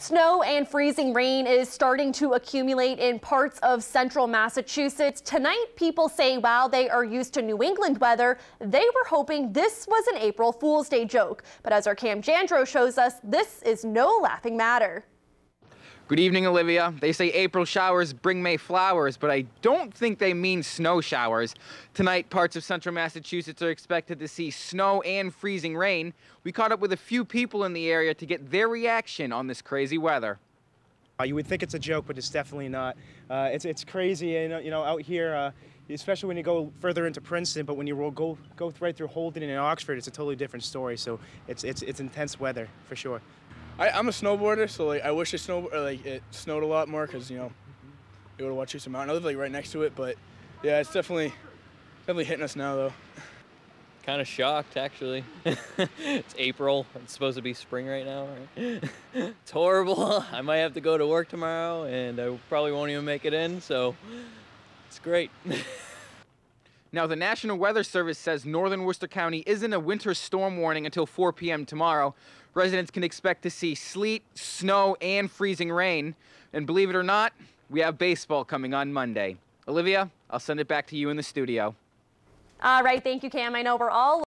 Snow and freezing rain is starting to accumulate in parts of central Massachusetts. Tonight, people say while they are used to New England weather, they were hoping this was an April Fool's Day joke. But as our Cam Jandrow shows us, this is no laughing matter. Good evening, Olivia. They say April showers bring May flowers, but I don't think they mean snow showers. Tonight, parts of central Massachusetts are expected to see snow and freezing rain. We caught up with a few people in the area to get their reaction on this crazy weather. Uh, you would think it's a joke, but it's definitely not. Uh, it's, it's crazy, know, you know out here, uh, especially when you go further into Princeton, but when you go, go right through Holden and Oxford, it's a totally different story. So it's, it's, it's intense weather, for sure. I, am a snowboarder, so like I wish it snowed like it snowed a lot more because you know you would have Wachusett Mountain. I live like right next to it, but yeah, it's definitely definitely hitting us now though. Kind of shocked actually. it's April. It's supposed to be spring right now. Right? it's horrible. I might have to go to work tomorrow, and I probably won't even make it in. So it's great. Now, the National Weather Service says northern Worcester County is in a winter storm warning until 4 p.m. tomorrow. Residents can expect to see sleet, snow, and freezing rain. And believe it or not, we have baseball coming on Monday. Olivia, I'll send it back to you in the studio. All right, thank you, Cam. I know we're all